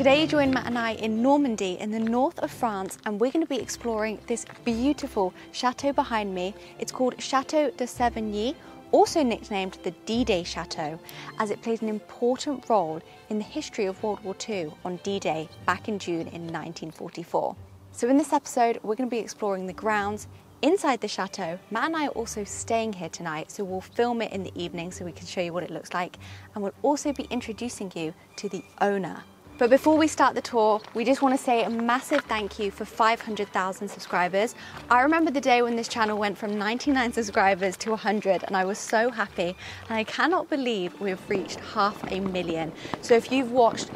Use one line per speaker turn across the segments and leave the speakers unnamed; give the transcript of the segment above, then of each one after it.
Today you join Matt and I in Normandy in the north of France and we're going to be exploring this beautiful chateau behind me. It's called Chateau de Sevigny, also nicknamed the D-Day Chateau, as it played an important role in the history of World War II on D-Day back in June in 1944. So in this episode, we're going to be exploring the grounds inside the chateau. Matt and I are also staying here tonight, so we'll film it in the evening so we can show you what it looks like. And we'll also be introducing you to the owner. But before we start the tour, we just want to say a massive thank you for 500,000 subscribers. I remember the day when this channel went from 99 subscribers to 100 and I was so happy. And I cannot believe we've reached half a million. So if you've watched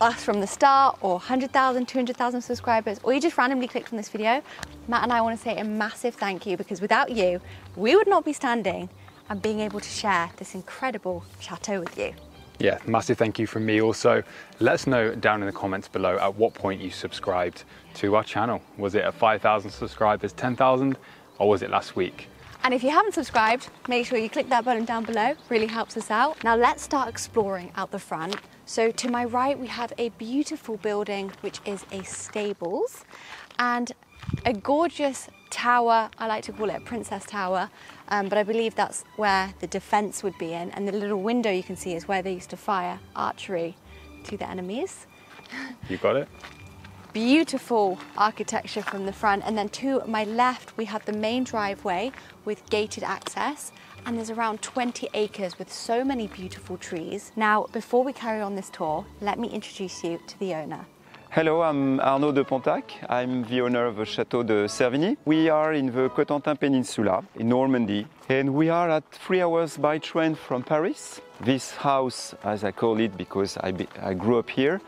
us from the start or 100,000, 200,000 subscribers, or you just randomly clicked on this video, Matt and I want to say a massive thank you because without you, we would not be standing and being able to share this incredible chateau with you.
Yeah, massive thank you from me also. Let us know down in the comments below at what point you subscribed to our channel. Was it at 5,000 subscribers, 10,000, or was it last week?
And if you haven't subscribed, make sure you click that button down below, really helps us out. Now let's start exploring out the front. So to my right, we have a beautiful building, which is a stables and a gorgeous tower. I like to call it a princess tower, um, but I believe that's where the defense would be in. And the little window you can see is where they used to fire archery to the enemies.
You got it?
Beautiful architecture from the front. And then to my left, we have the main driveway with gated access. And there's around 20 acres with so many beautiful trees. Now, before we carry on this tour, let me introduce you to the owner.
Hello, I'm Arnaud de Pontac. I'm the owner of the Chateau de Servigny. We are in the Cotentin Peninsula in Normandy, and we are at three hours by train from Paris. This house, as I call it because I, be, I grew up here,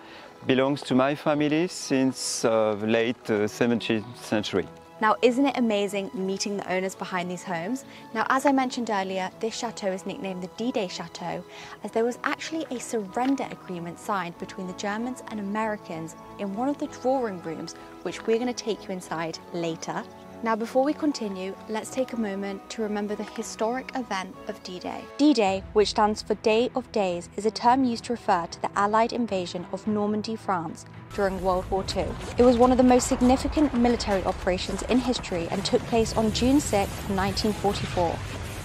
belongs to my family since uh, the late uh, 17th century.
Now, isn't it amazing meeting the owners behind these homes? Now, as I mentioned earlier, this chateau is nicknamed the D-Day Chateau, as there was actually a surrender agreement signed between the Germans and Americans in one of the drawing rooms, which we're going to take you inside later. Now, before we continue, let's take a moment to remember the historic event of D-Day. D-Day, which stands for Day of Days, is a term used to refer to the Allied invasion of Normandy, France during World War II. It was one of the most significant military operations in history and took place on June 6, 1944.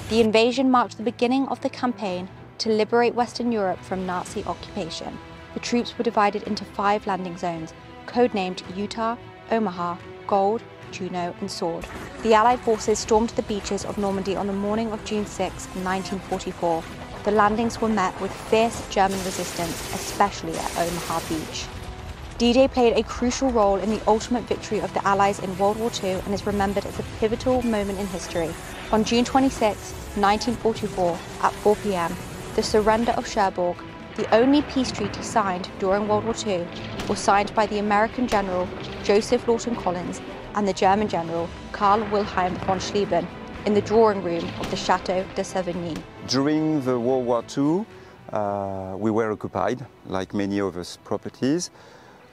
The invasion marked the beginning of the campaign to liberate Western Europe from Nazi occupation. The troops were divided into five landing zones, codenamed Utah, Omaha, Gold, Juno and Sword. The Allied forces stormed the beaches of Normandy on the morning of June 6, 1944. The landings were met with fierce German resistance, especially at Omaha Beach. D-Day played a crucial role in the ultimate victory of the Allies in World War II and is remembered as a pivotal moment in history. On June 26, 1944, at 4 p.m., the surrender of Cherbourg, the only peace treaty signed during World War II, was signed by the American General Joseph Lawton Collins and the German general Karl Wilhelm von Schlieben in the drawing room of the Chateau de Sevigny.
During the World War II, uh, we were occupied, like many of us properties.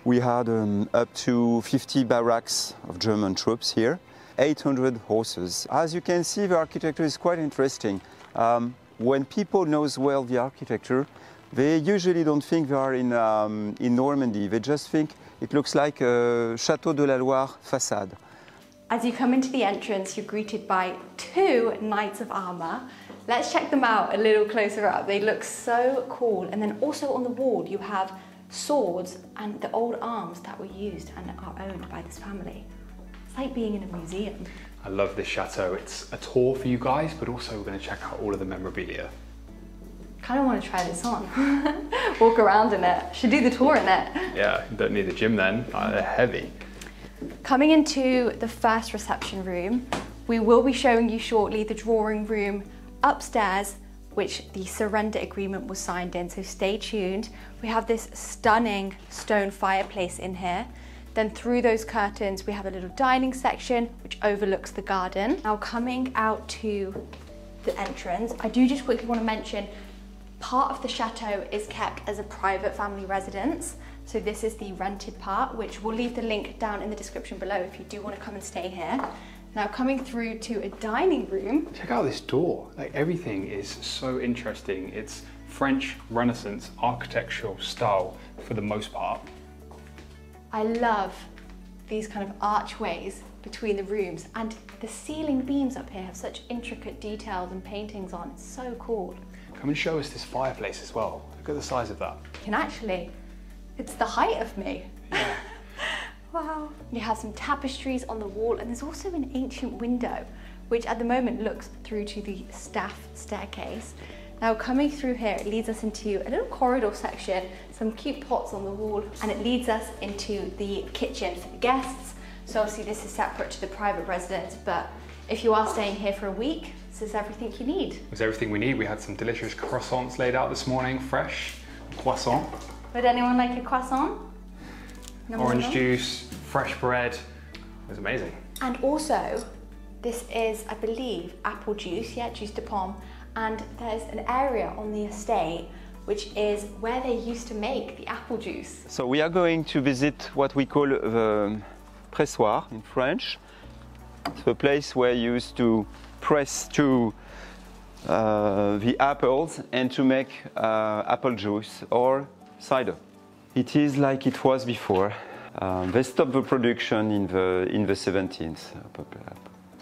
We had um, up to 50 barracks of German troops here, 800 horses. As you can see, the architecture is quite interesting. Um, when people knows well the architecture, they usually don't think they are in, um, in Normandy. They just think it looks like uh, a Chateau de la Loire facade.
As you come into the entrance, you're greeted by two Knights of Armour. Let's check them out a little closer up. They look so cool. And then also on the wall, you have swords and the old arms that were used and are owned by this family. It's like being in a museum.
I love this chateau. It's a tour for you guys, but also we're going to check out all of the memorabilia.
Kind of want to try this on. Walk around in it. Should do the tour in it.
Yeah, don't need the gym then. Uh, they're heavy.
Coming into the first reception room, we will be showing you shortly the drawing room upstairs which the surrender agreement was signed in, so stay tuned. We have this stunning stone fireplace in here. Then through those curtains, we have a little dining section which overlooks the garden. Now coming out to the entrance, I do just quickly want to mention part of the chateau is kept as a private family residence. So this is the rented part, which we'll leave the link down in the description below if you do want to come and stay here. Now coming through to a dining room.
Check out this door. Like everything is so interesting. It's French Renaissance architectural style for the most part.
I love these kind of archways between the rooms and the ceiling beams up here have such intricate details and paintings on. It's so cool.
Come and show us this fireplace as well. Look at the size of that.
You can actually, it's the height of me. Yeah. wow. You have some tapestries on the wall and there's also an ancient window which at the moment looks through to the staff staircase. Now coming through here, it leads us into a little corridor section, some cute pots on the wall, and it leads us into the kitchen for the guests. So obviously this is separate to the private residence, but if you are staying here for a week, this is everything you need.
It was everything we need. We had some delicious croissants laid out this morning, fresh, croissant,
Would anyone like a croissant? Number
orange
one?
juice, fresh bread. It was amazing.
And also, this is, I believe, apple juice, yeah, juice de pomme. And there's an area on the estate which is where they used to make the apple juice.
So we are going to visit what we call the pressoir in French. It's a place where you used to press to uh, the apples and to make uh, apple juice or cider. It is like it was before. Um, they stopped the production in the in the 17th, uh,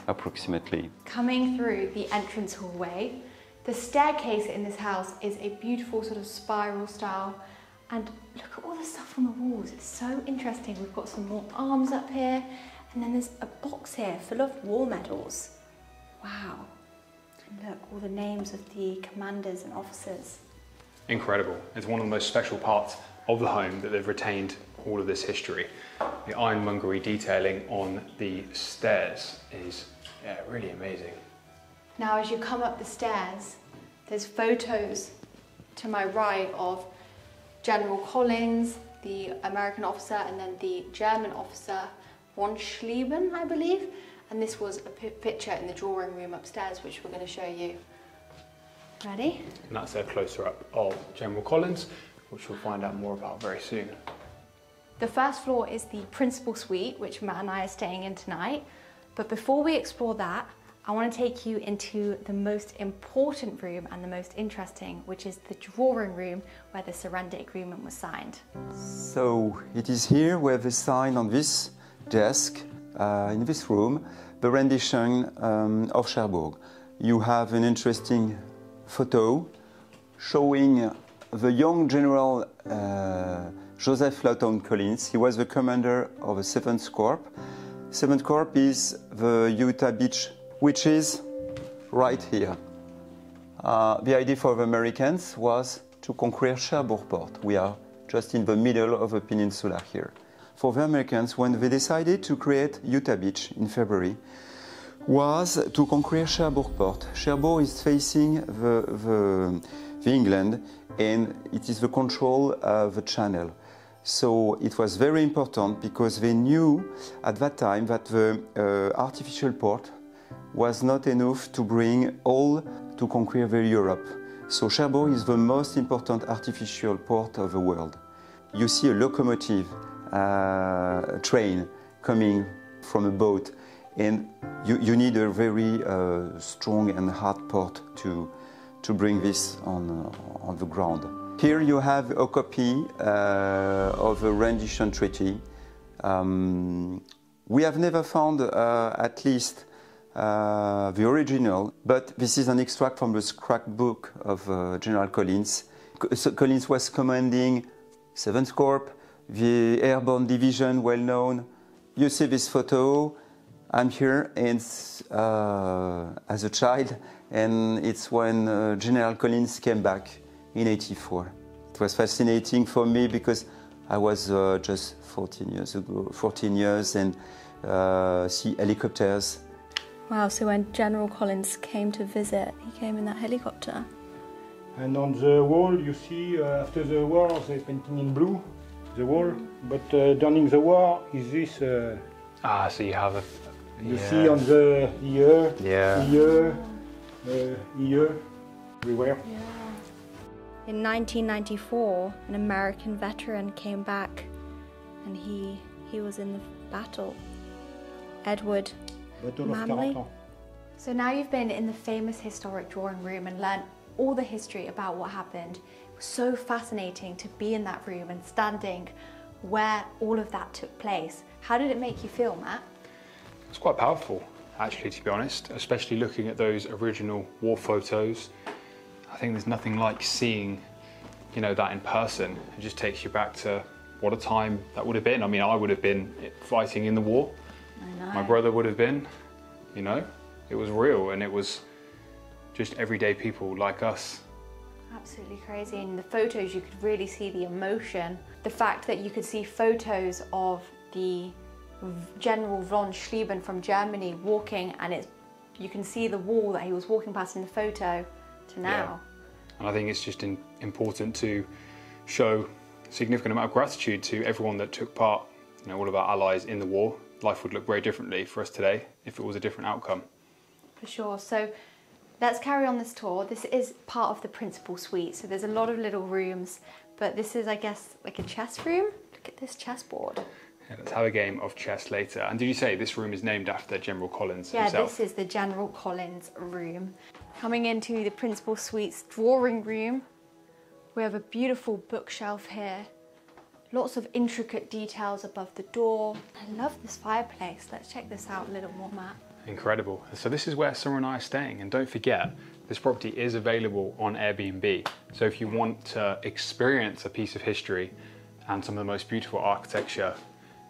approximately.
Coming through the entrance hallway, the staircase in this house is a beautiful sort of spiral style. And look at all the stuff on the walls, it's so interesting. We've got some more arms up here, and then there's a box here full of war medals. Wow. And look, all the names of the commanders and officers.
Incredible. It's one of the most special parts of the home that they've retained all of this history. The ironmongery detailing on the stairs is yeah, really amazing.
Now, as you come up the stairs, there's photos to my right of General Collins, the American officer, and then the German officer, von Schlieben, I believe. And this was a picture in the drawing room upstairs, which we're going to show you. Ready?
And that's a closer up of General Collins, which we'll find out more about very soon.
The first floor is the principal suite, which Matt and I are staying in tonight. But before we explore that, I want to take you into the most important room and the most interesting, which is the drawing room where the surrender agreement was signed.
So it is here where they sign on this desk, in this room, the rendition um, of Cherbourg. You have an interesting photo showing the young General uh, Joseph Lawton Collins. He was the commander of the 7th Corps. 7th Corps is the Utah Beach, which is right here. Uh, the idea for the Americans was to conquer Cherbourg port. We are just in the middle of the peninsula here. For the Americans, when they decided to create Utah Beach in February, was to conquer Cherbourg port. Cherbourg is facing the, the, the England and it is the control of the channel. So it was very important because they knew at that time that the uh, artificial port was not enough to bring all to conquer the Europe. So Cherbourg is the most important artificial port of the world. You see a locomotive uh, train coming from a boat, and you, you need a very uh, strong and hard port to, to bring this on, uh, on the ground. Here you have a copy uh, of a rendition treaty. Um, we have never found, uh, at least, uh, the original, but this is an extract from the scrapbook of uh, General Collins. Co- so Collins was commanding 7th Corps, the airborne division, well known. You see this photo. I'm here and uh, as a child, and it's when uh, General Collins came back in '84. It was fascinating for me because I was uh, just 14 years ago, 14 years, and uh, see helicopters
Wow, so when General Collins came to visit, he came in that helicopter.
And on the wall, you see uh, after the war, they painting in blue the wall. But uh, during the war, is this uh,
Ah, so you have a.
you
yeah.
see on the ear,
Yeah.
ear, uh, ear, everywhere.
In 1994, an American veteran came back and he, he was in the battle. Edward.
Battle of
So now you've been in the famous historic drawing room and learnt all the history about what happened. So fascinating to be in that room and standing where all of that took place. How did it make you feel, Matt?
It's quite powerful, actually, to be honest, especially looking at those original war photos. I think there's nothing like seeing, you know, that in person. It just takes you back to what a time that would have been. I mean, I would have been fighting in the war.
I know.
My brother would have been, you know, it was real and it was just everyday people like us.
Absolutely crazy. In the photos, you could really see the emotion. The fact that you could see photos of the General von Schlieben from Germany walking, and it's you can see the wall that he was walking past in the photo to now.
And I think it's just in, important to show a significant amount of gratitude to everyone that took part, you know, all of our allies in the war. Life would look very differently for us today if it was a different outcome.
For sure. So let's carry on this tour. This is part of the principal suite. So there's a lot of little rooms, but this is, I guess, like a chess room. Look at this chessboard.
Yeah, let's have a game of chess later. And did you say this room is named after General Collins
Yeah,
himself?
this is the General Collins room. Coming into the principal suite's drawing room, we have a beautiful bookshelf here. Lots of intricate details above the door. I love this fireplace. Let's check this out a little more, Matt.
Incredible. So this is where Summer and I are staying. And don't forget, this property is available on Airbnb. So if you want to experience a piece of history and some of the most beautiful architecture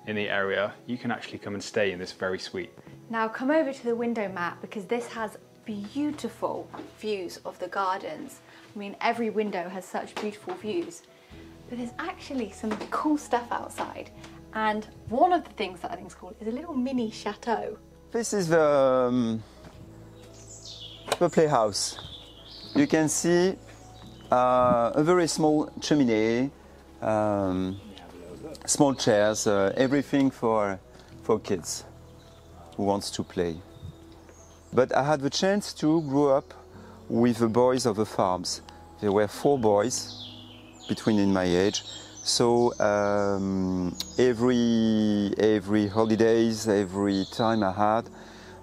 in the area, you can actually come and stay in this very suite.
Now come over to the window, Matt, because this has beautiful views of the gardens. I mean, every window has such beautiful views. But there's actually some cool stuff outside. And one of the things that I think is cool is a little mini chateau.
This is the, um, the playhouse. You can see uh, a very small chimney, um, small chairs, uh, everything for, for kids who wants to play. But I had the chance to grow up with the boys of the farms. There were four boys between in my age. So um, every every holidays, every time I had,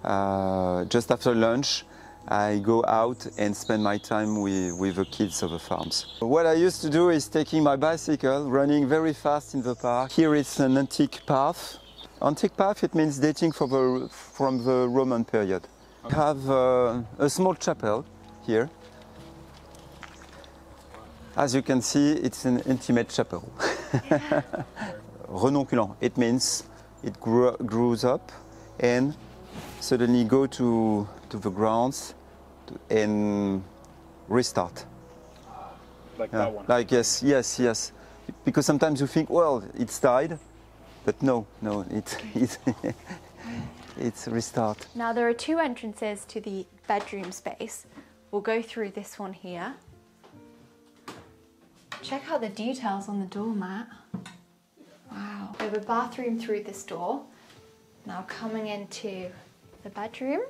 uh, just after lunch, I go out and spend my time with, with the kids of the farms. What I used to do is taking my bicycle, running very fast in the park. Here it's an antique path. Antique path, it means dating from the, from the Roman period. I have uh, a small chapel here. As you can see, it's an intimate chapel. Renonculant, it means it grew, grows up and suddenly go to, to the grounds to, and restart.
Like
Yeah,
that one.
Like yes, yes, yes. Because sometimes you think, well, it's died, but no, no, it, it it's restart.
Now there are two entrances to the bedroom space. We'll go through this one here. Check out the details on the doormat. Wow. We have a bathroom through this door. Now coming into the bedroom.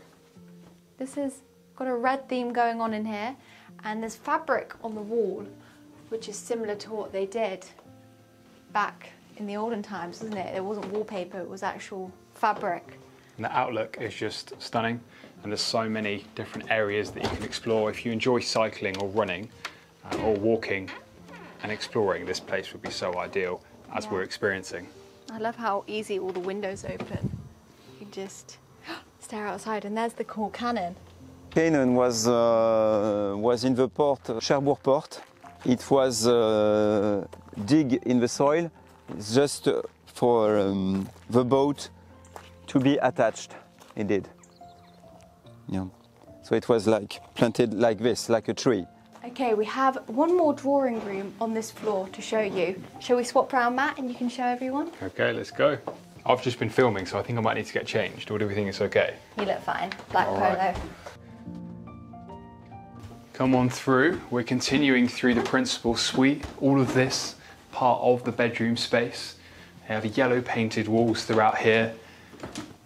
This has got a red theme going on in here and there's fabric on the wall which is similar to what they did back in the olden times, wasn't it? It wasn't wallpaper, it was actual fabric.
And the outlook is just stunning. And there's so many different areas that you can explore. If you enjoy cycling or running uh, or walking and exploring, this place would be so ideal as
Yeah.
we're experiencing.
I love how easy all the windows open. You can just stare outside, and there's the cool cannon.
Cannon was uh, was in the port, Cherbourg port. It was uh, dig in the soil, just uh, for um, the boat to be attached. Indeed. Yeah. So it was like planted like this, like a tree.
Okay, we have one more drawing room on this floor to show you. Shall we swap round, Matt, and you can show everyone?
Okay, let's go. I've just been filming, so I think I might need to get changed. Or do we think it's okay?
You look fine. Black
All
polo.
right. Come on through. We're continuing through the principal suite. All of this part of the bedroom space. They have yellow painted walls throughout here.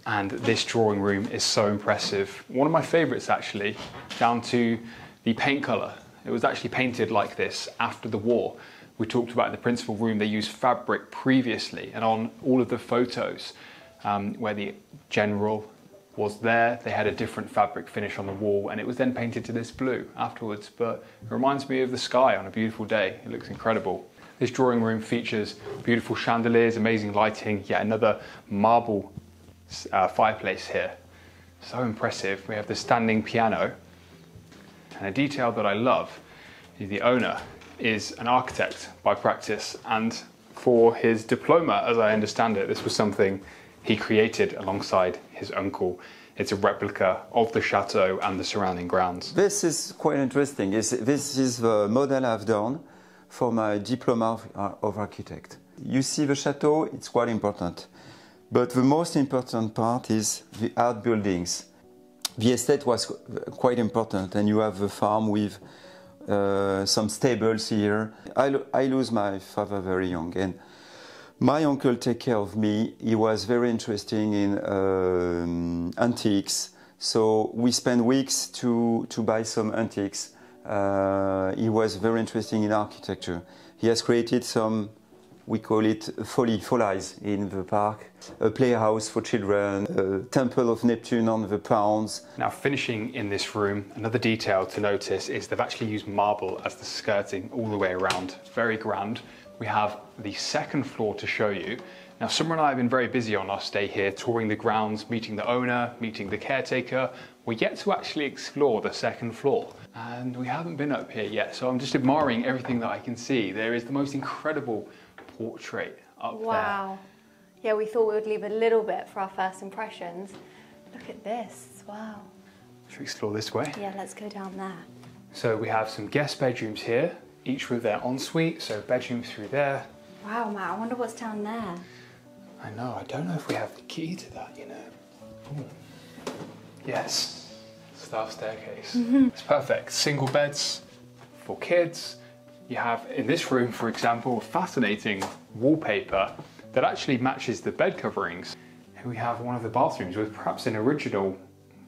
And this drawing room is so impressive. One of my favorites actually, down to the paint color. It was actually painted like this after the war. We talked about in the principal room, they used fabric previously, and on all of the photos um, where the general was there, they had a different fabric finish on the wall, and it was then painted to this blue afterwards. But it reminds me of the sky on a beautiful day. It looks incredible. This drawing room features beautiful chandeliers, amazing lighting, yet another marble uh, fireplace here. So impressive. We have the standing piano. And a detail that I love the owner is an architect by practice and for his diploma, as I understand it, this was something he created alongside his uncle. It's a replica of the chateau and the surrounding grounds.
This is quite interesting. This is the model I've done for my diploma uh, of architect. You see the chateau, it's quite important. But the most important part is the outbuildings. The estate was quite important, and you have a farm with uh, some stables here. I, I lose my father very young, and my uncle take care of me. He was very interesting in um, antiques, so we spent weeks to to buy some antiques. Uh, he was very interesting in architecture. He has created some we call it Folly, Follies in the park, a playhouse for children, a temple of Neptune on the Pounds.
Now finishing in this room, another detail to notice is they've actually used marble as the skirting all the way around. Very grand. We have the second floor to show you. Now Summer and I have been very busy on our stay here, touring the grounds, meeting the owner, meeting the caretaker. We're yet to actually explore the second floor and we haven't been up here yet, so I'm just admiring everything that I can see. There is the most incredible portrait up
wow. there. Wow. Yeah, we thought we would leave a little bit for our first impressions. Look at this, wow.
Should we explore this way?
Yeah, let's go down there.
So we have some guest bedrooms here, each with their ensuite, so bedrooms through there.
Wow, Matt, I wonder what's down there.
I know, I don't know if we have the key to that, you know. Ooh. Yes, staff staircase. Mm-hmm. it's perfect. Single beds for kids, you have in this room, for example, fascinating wallpaper that actually matches the bed coverings. Here we have one of the bathrooms with perhaps an original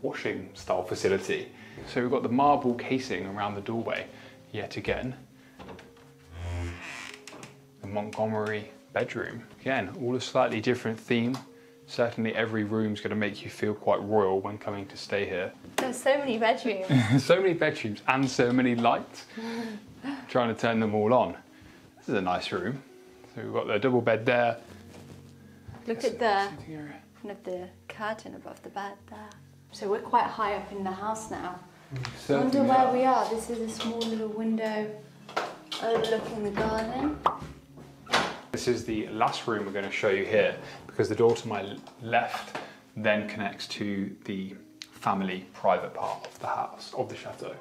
washing style facility. So we've got the marble casing around the doorway yet again. The Montgomery bedroom. Again, all a slightly different theme. Certainly every room's gonna make you feel quite royal when coming to stay here.
There's so many bedrooms.
so many bedrooms and so many lights trying to turn them all on. This is a nice room. So we've got the double bed there.
Look at the kind of the curtain above the bed there. So we're quite high up in the house now. Mm, I wonder where are. we are. This is a small little window overlooking the garden.
This is the last room we're going to show you here because the door to my left then connects to the family private part of the house, of the chateau.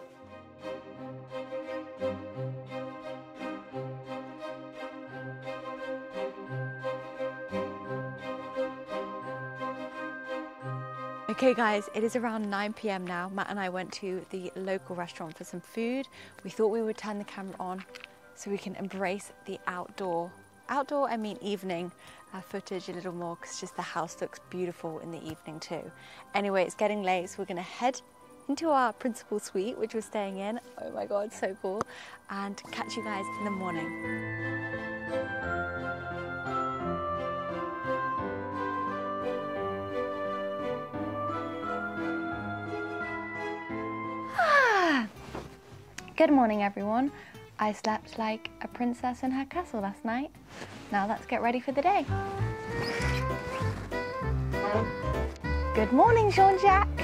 Okay guys, it is around 9 p.m. now. Matt and I went to the local restaurant for some food. We thought we would turn the camera on so we can embrace the outdoor, outdoor I mean evening uh, footage a little more because just the house looks beautiful in the evening too. Anyway, it's getting late so we're gonna head into our principal suite which we're staying in. Oh my God, so cool. And catch you guys in the morning. Good morning, everyone. I slept like a princess in her castle last night. Now let's get ready for the day. Good morning, Jean-Jacques.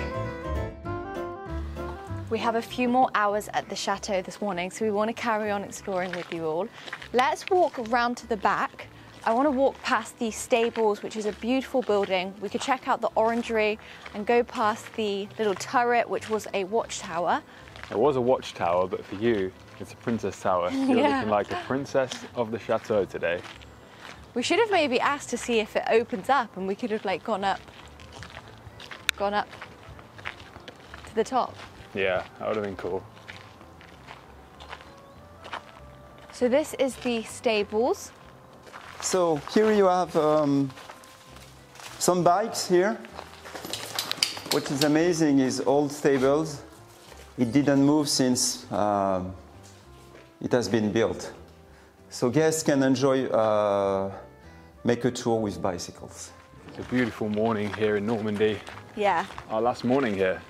We have a few more hours at the chateau this morning, so we want to carry on exploring with you all. Let's walk around to the back. I want to walk past the stables, which is a beautiful building. We could check out the orangery and go past the little turret, which was a watchtower.
It was a watchtower, but for you, it's a princess tower. You're yeah. looking like a princess of the chateau today.
We should have maybe asked to see if it opens up and we could have like gone up, gone up to the top.
Yeah, that would have been cool.
So this is the stables.
So here you have um, some bikes here. What is amazing is old stables it didn't move since um, it has been built. So guests can enjoy, uh, make a tour with bicycles.
It's a beautiful morning here in Normandy.
Yeah.
Our last morning here.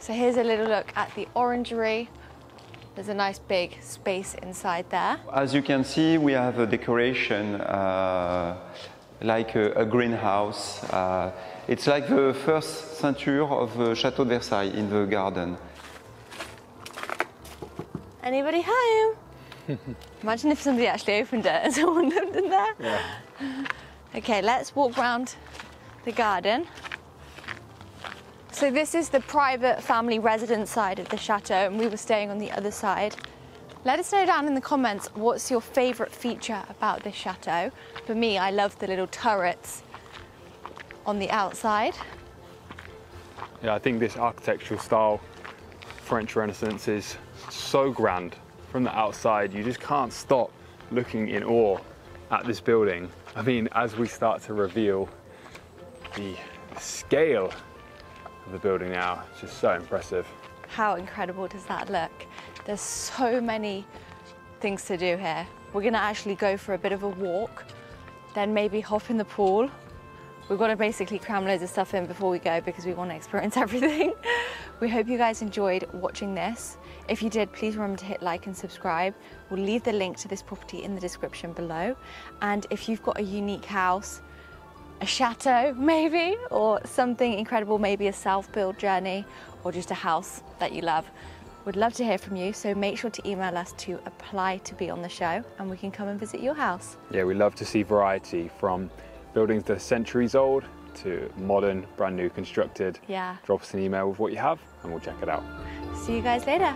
So here's a little look at the orangery. There's a nice big space inside there.
As you can see, we have a decoration uh, like a, a greenhouse. Uh, it's like the first ceinture of the Chateau de Versailles in the garden.
Anybody home? Imagine if somebody actually opened it and someone lived in there.
Yeah.
Okay, let's walk round the garden. So this is the private family residence side of the chateau and we were staying on the other side. Let us know down in the comments what's your favourite feature about this chateau. For me, I love the little turrets on the outside.
Yeah, I think this architectural style, French Renaissance, is so grand from the outside. You just can't stop looking in awe at this building. I mean, as we start to reveal the scale of the building now, it's just so impressive.
How incredible does that look? There's so many things to do here. We're gonna actually go for a bit of a walk, then maybe hop in the pool. We've got to basically cram loads of stuff in before we go because we want to experience everything. we hope you guys enjoyed watching this. If you did, please remember to hit like and subscribe. We'll leave the link to this property in the description below. And if you've got a unique house, a chateau maybe, or something incredible, maybe a self-build journey, or just a house that you love, We'd love to hear from you, so make sure to email us to apply to be on the show and we can come and visit your house.
Yeah, we love to see variety from buildings that are centuries old to modern, brand new constructed.
Yeah.
Drop us an email with what you have and we'll check it out.
See you guys later.